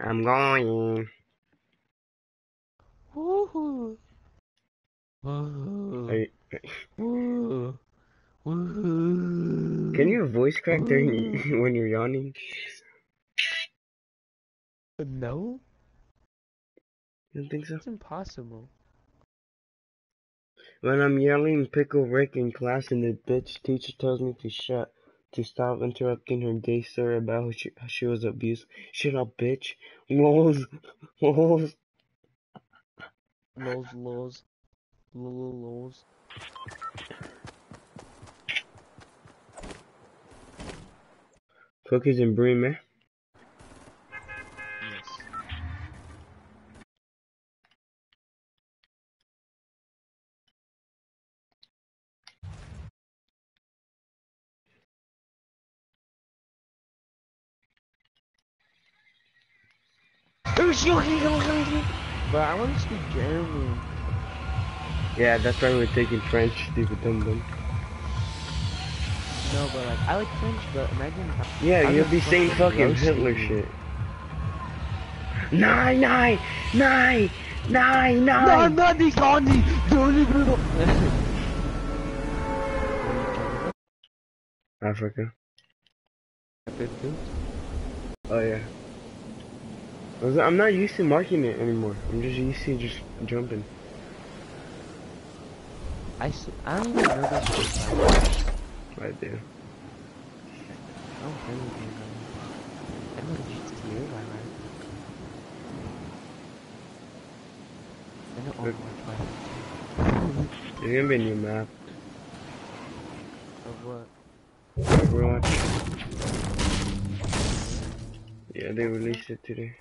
I'm going. Woohoo! Woohoo! Are you- Woo! Woohoo! can you voice crack during when you're yawning? No, You don't think so? it's impossible. When I'm yelling Pickle Rick in class and the bitch teacher tells me to shut, to stop interrupting her gay story about how she, how she was abused. Shut up, bitch. Lols. Lols. Lols, lols, lol, lols. Cookies and brie, man. Yeah, that's why we're taking French, stupid dum dum. No, but like I like French, but imagine. if Yeah, I'm you'll be saying fucking Hitler shit. Nine, nine, nine, nine, No, nine. not these Gandhi. Don't brutal. Africa. Oh yeah. I'm not used to marking it anymore. I'm just used to just jumping. I, s- I don't even know this by. I do. I don't play with you, man. I know GTA by right. I know Overwatch by There's gonna be a new map. Of what? Overwatch. Yeah, they released it today.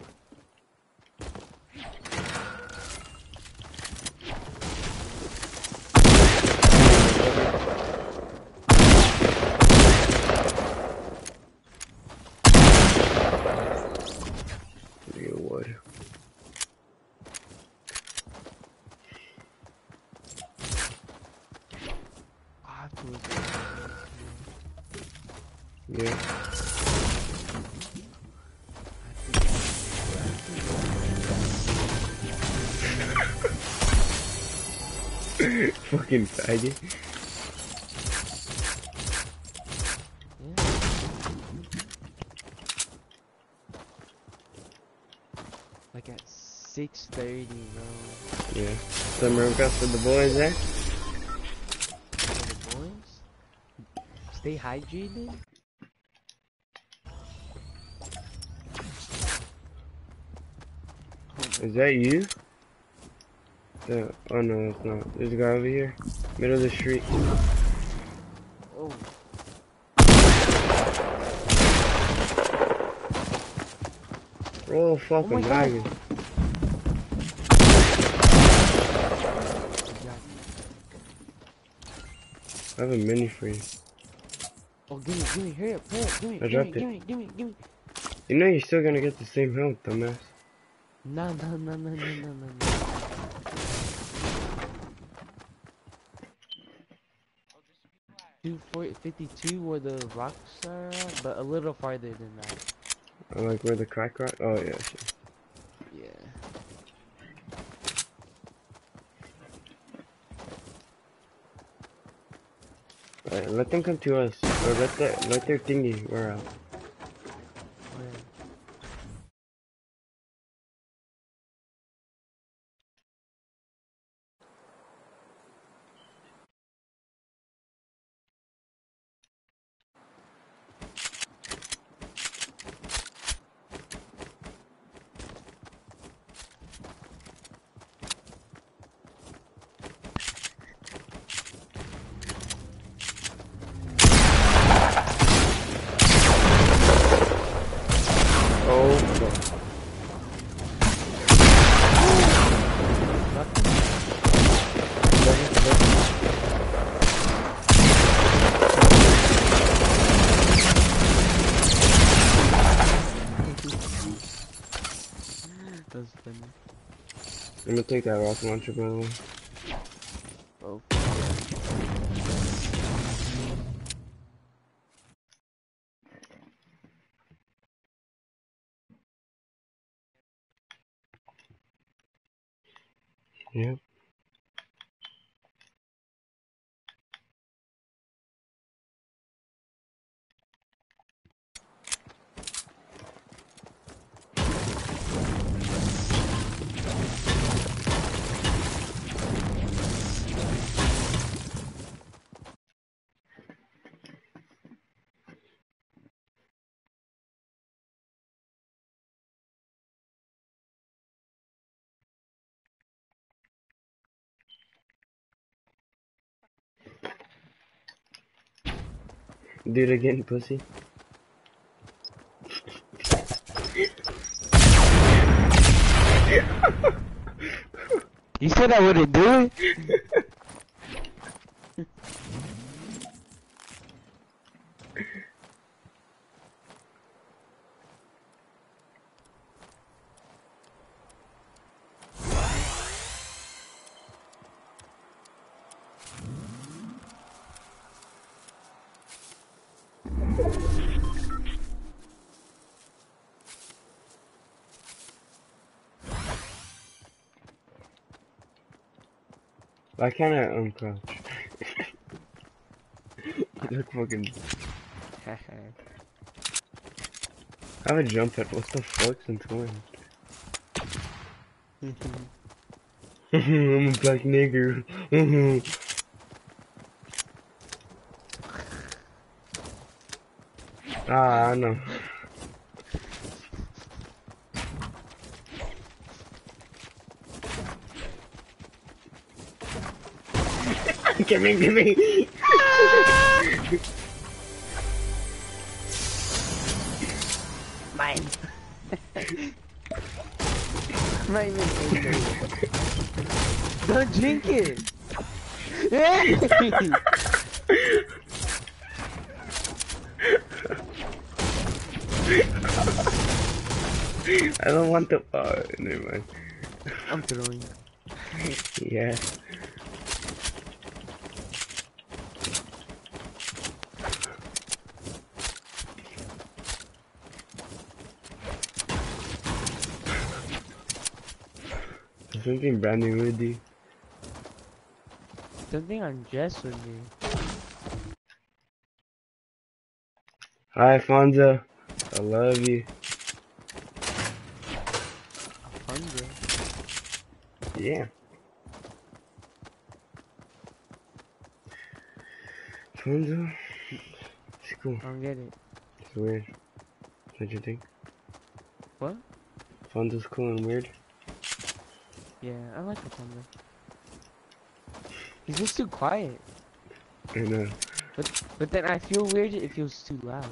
Fucking faggot. Yeah. Like at 6.30, bro. Yeah. Some workouts for the boys there. For the boys? Stay hydrated? Is that you? The, oh no, it's not. There's a guy over here. Middle of the street. Oh. Fucking oh. I have a mini for you. Oh, give me, give me, hurry up, hurry up, give me, I dropped give me, it. give me, give me, give me. You know you're still gonna get the same health, dumbass. Nah, nah, nah, nah, nah, nah, nah. 252 where the rocks are at, but a little farther than that. Or like where the crack rock? Oh yeah, sure. Yeah. Alright, let them come to us. Or let the let their thingy wear out. I'm gonna take that rocket launcher, by the way. Oh. Yep. Do it again, pussy. You said I wouldn't do it? Why can't I uncrouch? I look fucking. I have a jump pad. What the fuck's in twin? I'm a black nigger. ah, I know. Give me, give me. Mine. I'm not. Don't drink it. Hey! I don't want the. Oh, never mind. I'm throwing. Yeah. Something brand new with you. Something undressed with me. Hi, Fonzo. I love you. Hundred. Yeah. Fonzo. It's cool. I don't get it. It's weird. Don't you think? What? Fonzo's cool and weird. Yeah, I like the thunder. He's just too quiet. I know. But but then I feel weird if he was too loud.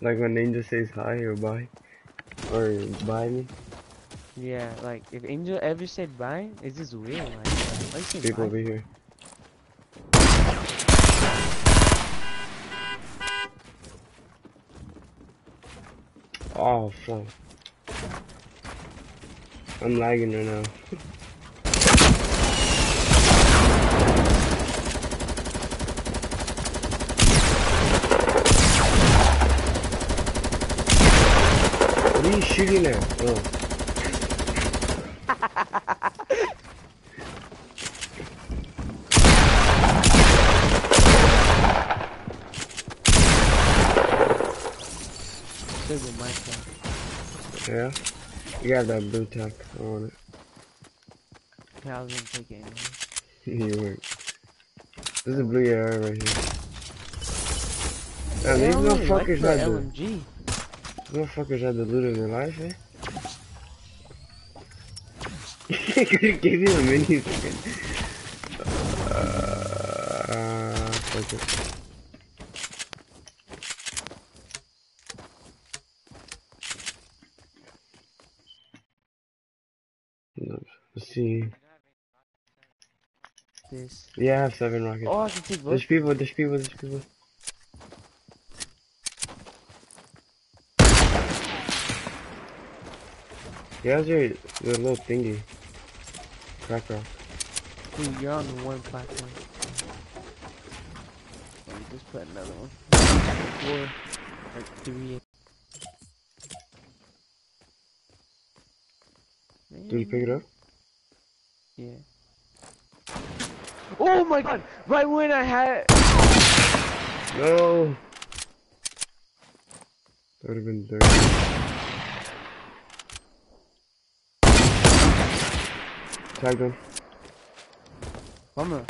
Like when Angel says hi or bye. Or bye me. Yeah, like if Angel ever said bye, it's just weird. Like, you People bye? over here. Oh fuck. I'm lagging right now. What are you shooting at? Oh. Says with my phone. Yeah? You got that blue tack on it. Yeah, I was gonna take it anyway. you weren't. There's a blue AR right here. Damn, these like motherfuckers the had the LMG. these motherfuckers had the loot of their life, eh? Gave you a mini skin. Uh, fuck it. See. This. Yeah, I have seven rockets. Oh, I can both. There's people, there's people, there's people. Yeah, how's your, your little thingy? Crack rock. Dude, you're on the one platform. Let me just put another one. Four or three. Did you pick it up? Yeah. Oh my god! Right when I had No. That would have been dirty. Tagged him. Bummer.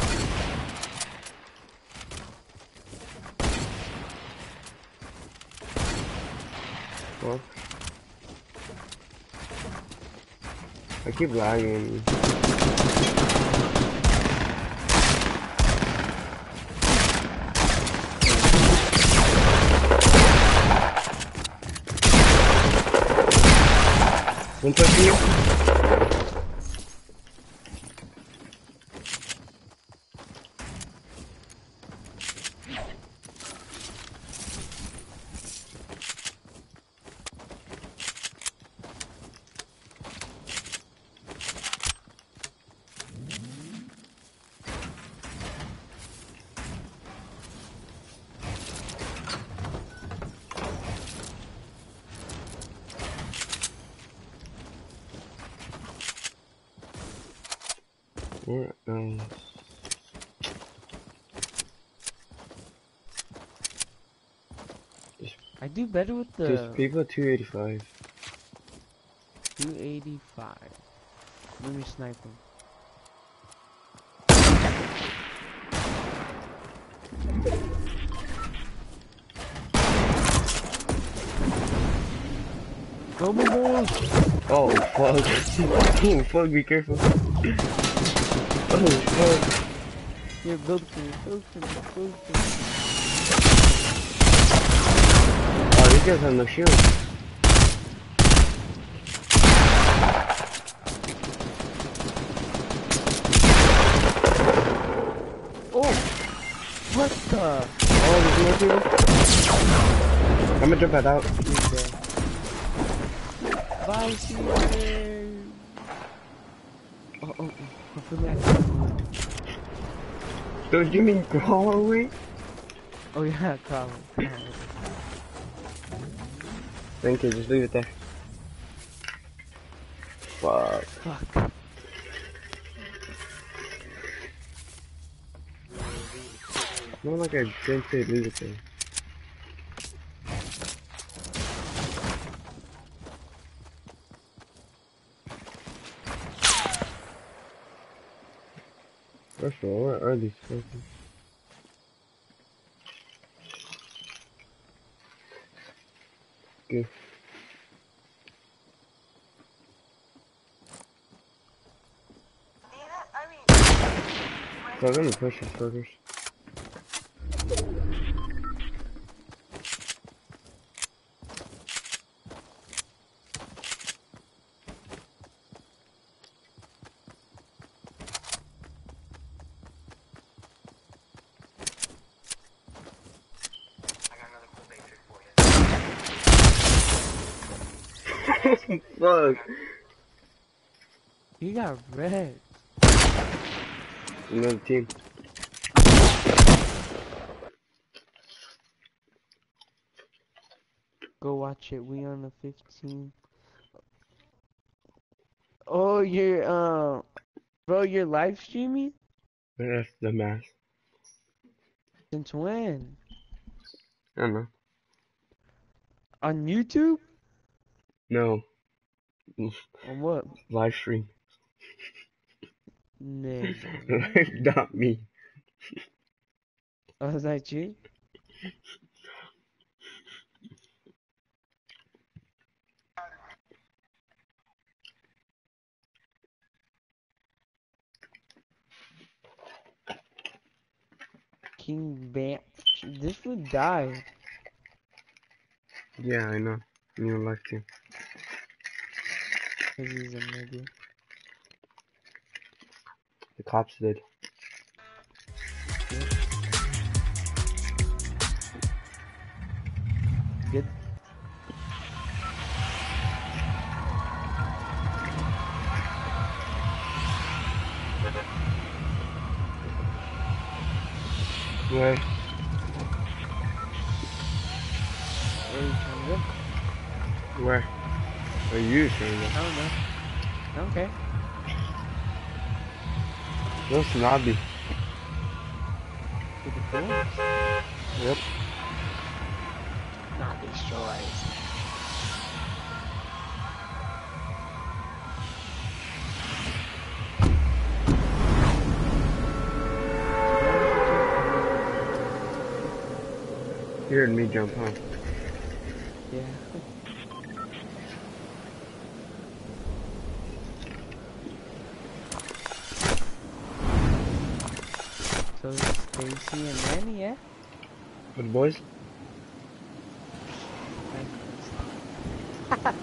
Well. I keep lagging. One touching you? Where else? Um, I do better with There's the people at 285. 285. Let me snipe him. Go, boys! Oh fuck. oh fuck, be careful. Oh me, build for me. Oh, these guys have no shield. Oh! What the? Oh, there's no shield. I'm gonna jump that out. Bye, Caesar! Oh, oh, oh, hopefully I can- Don't you mean crawl away? Oh yeah. Colin. Thank you, just leave it there. Fuck. Fuck. More like I didn't say leave it there. First of all, where are these fucking? Good. So I'm gonna push these fuckers. Fuck. You got red. Another team. Go watch it. We on the 15. Oh, you're um, bro, you're live streaming That's the mask. since when? I don't know. On YouTube? No. On what? Live stream. No. Not me. Oh, that you? King Bam. This would die. Yeah, I know. You don't like to. Cause he's a nigga. The cops did. Good. Where? Where are you trying to go? Where? Are you trying to I don't know. I don't care. No snobby. Films? Yep. Not destroys. You heard me jump, huh? Yeah. So Stacy and Manny, yeah? But boys,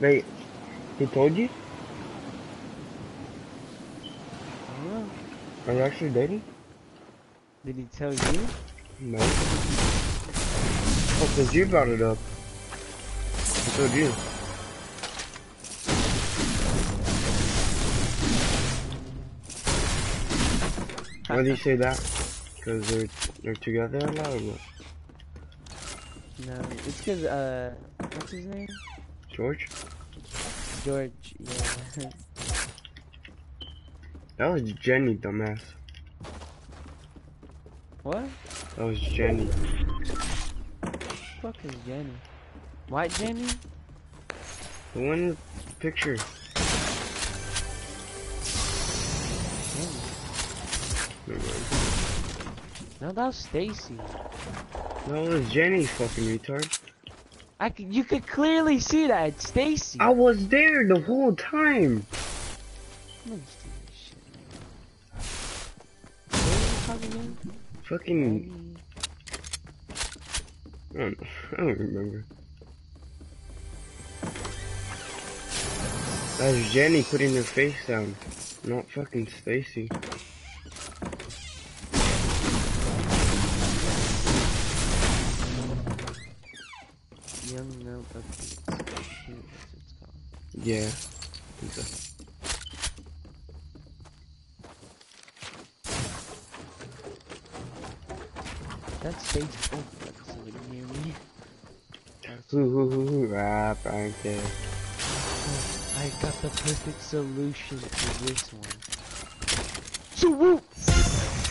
wait, he told you? I don't know. Are you actually dating? Did he tell you? No. Oh, cause you brought it up. I told you. Why do you say that? Cause they're they're together now or what? No, it's cause, uh, what's his name? George? George, yeah. That was Jenny, dumbass. what? That was Jenny. fuck is Jenny? White Jenny? The one in the picture. Mind. No, that was Stacy. That was Jenny, fucking retard. I could, you could clearly see that it's Stacy. I was there the whole time. Let me see this shit. man. What are you talking about? Fucking, I don't. I don't remember. That was Jenny putting her face down, not fucking Stacy. Yeah. I think so. That's Stacy. Oh, somebody near me. Rap there. Oh, I got the perfect solution to this one. So whoop!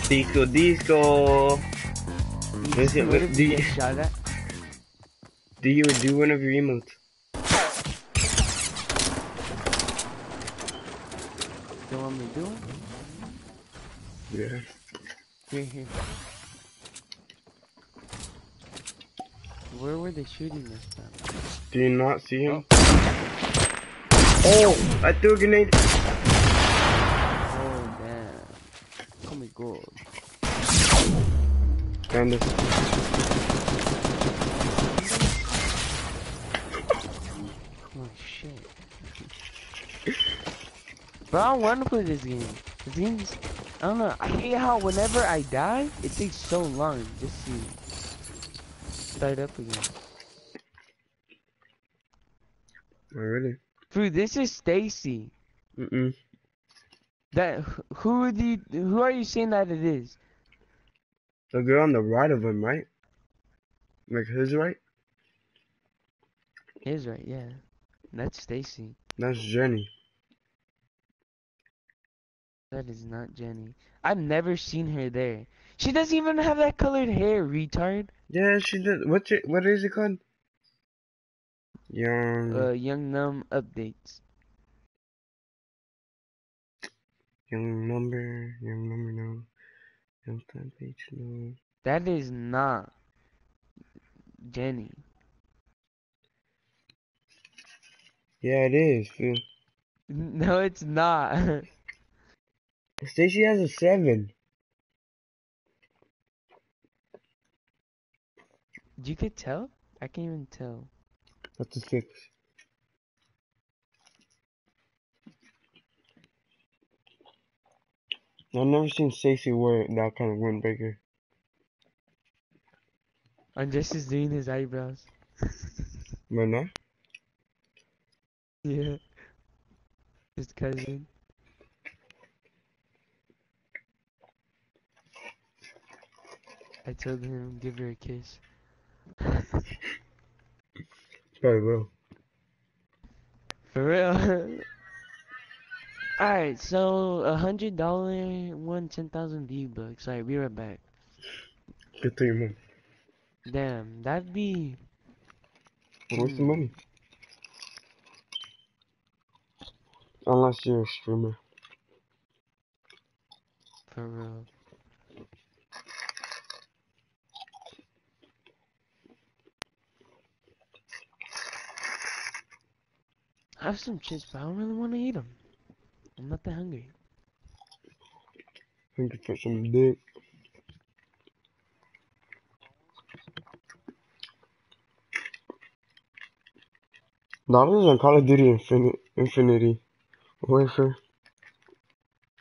Disco disco. You Let's get- what do you you- get? Do you do one of your emotes? You want me do? Yeah. Here, here. Where were they shooting this time? Do you not see him? Oh. oh, I threw a grenade. Oh, damn. Oh my god. Candace. Oh shit. Bro, I want to play this game. This game's, I don't know. I hate how whenever I die, it takes so long just to start up again. Oh, really? Dude, this is Stacy. Mm-mm. That who do you, who are you saying that it is? The girl on the right of him, right? Like his right? His right, yeah. That's Stacy. That's Jenny. That is not Jenny. I've never seen her there. She doesn't even have that colored hair, retard. Yeah, she did. What's it? What is it called? Young, Uh, Young Numb updates. young number, young number no, young time page no. That is not Jenny. Yeah, it is. No, it's not. Stacy has a seven. you could tell? I can't even tell. That's a six. I've never seen Stacy wear that kind of windbreaker. I'm just is doing his eyebrows. But no? Yeah. His cousin. I told him give her a kiss. Probably will. For real. Alright, so a hundred dollar won ten thousand V bucks. Alright, be right back. Get to your money. Damn, that'd be Where's the money? Unless you're a streamer. for real. I have some chips, but I don't really want to eat them. I'm not that hungry. You for some dick. Is on Call of Duty Infin Infinity. Wafer.